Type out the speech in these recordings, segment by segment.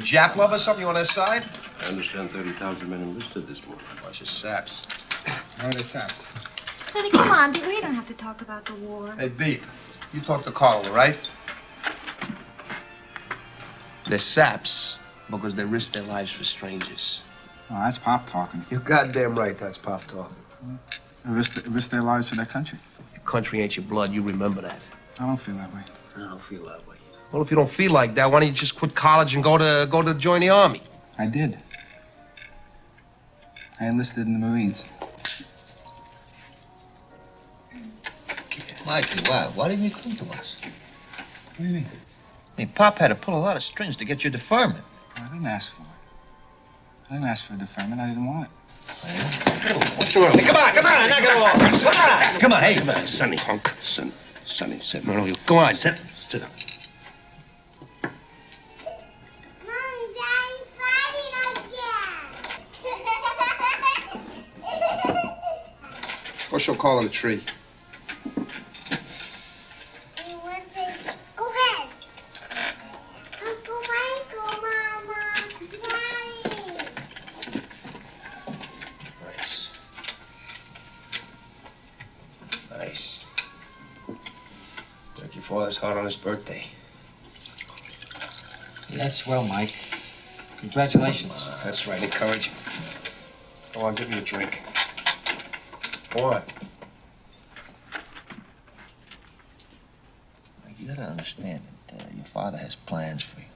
a Jap or something on their side? I understand 30,000 men enlisted this morning. Bunch of saps. No, they saps. Honey, come on, dear. We don't have to talk about the war. Hey, Beep, you talk to Carl, all right? They're saps because they risk their lives for strangers. Oh, that's Pop talking. You're goddamn right, that's Pop talking. They risk, they risk their lives for their country. Your country ain't your blood, you remember that. I don't feel that way. I don't feel that way. Well, if you don't feel like that, why don't you just quit college and go to go to join the army? I did. I enlisted in the Marines. Mikey, why? Why didn't you come to us? What do you mean? I mean, Pop had to pull a lot of strings to get your deferment. I didn't ask for it. I didn't ask for a deferment. I didn't want it. What's the Hey, come on, come on, knock it off. Come on, come on, hey, come on. Sonny, hunk. Son, Sonny, sit. No, no, you go on. Sit. Sit down. Or she'll call it a tree. You Go ahead. Uncle Michael, Mama. Daddy. Nice. Nice. Break your father's heart on his birthday. That's well, Mike. Congratulations. That's right, encourage him. Go on, give me a drink. Go on. You gotta understand that uh, your father has plans for you.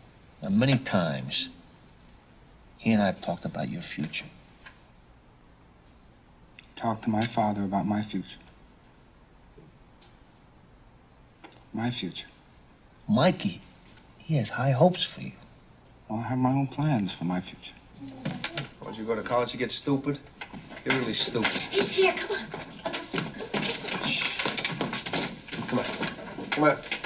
Now, many times, he and I have talked about your future. Talk to my father about my future. My future. Mikey, he has high hopes for you. Well, I have my own plans for my future. Once you go to college, you get stupid. You're really stupid. He's here. Come on. Come on. Come on.